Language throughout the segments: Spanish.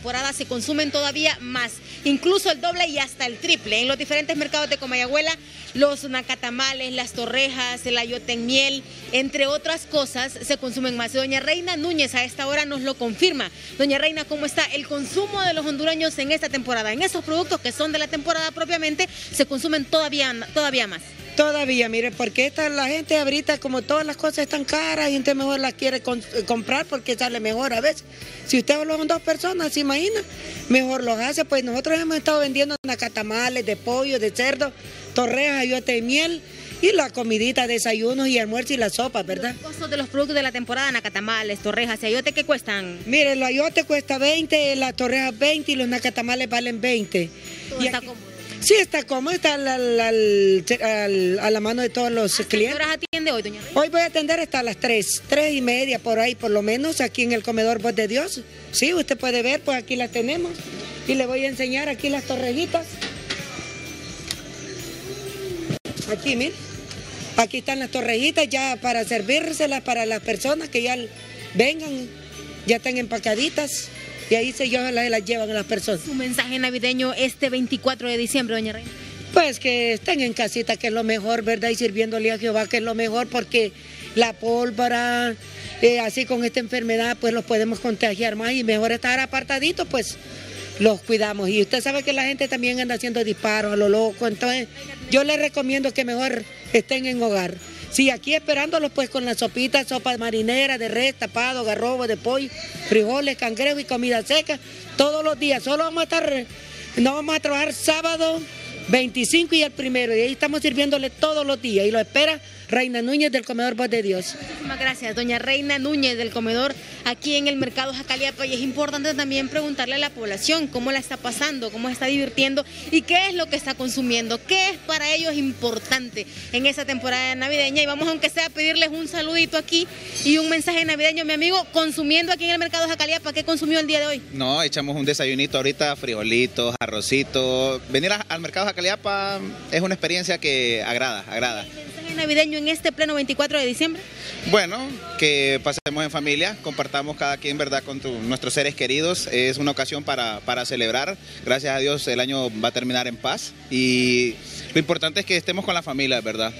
temporada se consumen todavía más, incluso el doble y hasta el triple. En los diferentes mercados de Comayagüela, los nacatamales, las torrejas, el ayote en miel, entre otras cosas, se consumen más. Doña Reina Núñez a esta hora nos lo confirma. Doña Reina, ¿cómo está el consumo de los hondureños en esta temporada? En esos productos que son de la temporada propiamente, se consumen todavía, todavía más. Todavía, mire, porque esta, la gente ahorita, como todas las cosas están caras, y gente mejor las quiere comprar porque sale mejor a veces. Si usted habla con dos personas, se imagina, mejor los hace. Pues nosotros hemos estado vendiendo nacatamales de pollo, de cerdo, torrejas, ayote de miel y la comidita, desayunos y almuerzo y la sopa, ¿verdad? Los costos de los productos de la temporada, nacatamales, torrejas y ayote, ¿qué cuestan? Mire, el ayote cuesta 20, las torrejas 20 y los nacatamales valen 20. Todo está cómodo. Sí, está cómodo, está a la mano de todos los clientes. ¿Qué horas atiende hoy, doña Hoy voy a atender hasta las 3, 3 y media por ahí, por lo menos, aquí en el comedor Voz de Dios. Sí, usted puede ver, pues aquí las tenemos. Y le voy a enseñar aquí las torrejitas. Aquí, miren. Aquí están las torrejitas ya para servírselas para las personas que ya vengan, ya están empacaditas. Y ahí se las, las llevan a las personas. ¿Su mensaje navideño este 24 de diciembre, doña Reina? Pues que estén en casita, que es lo mejor, ¿verdad? Y sirviéndole a Jehová, que es lo mejor, porque la pólvora, eh, así con esta enfermedad, pues los podemos contagiar más y mejor estar apartaditos, pues los cuidamos. Y usted sabe que la gente también anda haciendo disparos a lo loco, entonces yo les recomiendo que mejor estén en hogar. Sí, aquí esperándolos pues con la sopita, sopa marinera, de res, tapado, garrobo, de pollo, frijoles, cangrejo y comida seca todos los días. Solo vamos a estar, no vamos a trabajar sábado 25 y el primero, y ahí estamos sirviéndole todos los días y lo espera Reina Núñez del Comedor Voz de Dios. Muchísimas gracias, doña Reina Núñez del Comedor aquí en el mercado Jacaliapa. Y es importante también preguntarle a la población cómo la está pasando, cómo está divirtiendo y qué es lo que está consumiendo, qué es para ellos importante en esa temporada navideña. Y vamos, aunque sea, a pedirles un saludito aquí y un mensaje navideño, mi amigo, consumiendo aquí en el mercado Jacaliapa. ¿Qué consumió el día de hoy? No, echamos un desayunito ahorita, frijolitos, arrocitos. Venir al mercado Jacaliapa es una experiencia que agrada, agrada navideño en este pleno 24 de diciembre? Bueno, que pasemos en familia, compartamos cada quien, ¿verdad?, con nuestros seres queridos. Es una ocasión para, para celebrar. Gracias a Dios el año va a terminar en paz y lo importante es que estemos con la familia, ¿verdad?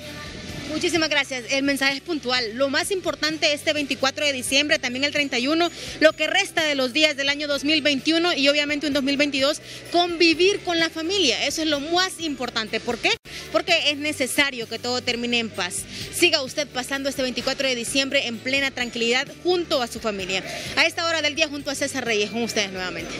Muchísimas gracias. El mensaje es puntual. Lo más importante este 24 de diciembre, también el 31, lo que resta de los días del año 2021 y obviamente un 2022, convivir con la familia. Eso es lo más importante. ¿Por qué? Porque es necesario que todo termine en paz. Siga usted pasando este 24 de diciembre en plena tranquilidad junto a su familia. A esta hora del día junto a César Reyes, con ustedes nuevamente.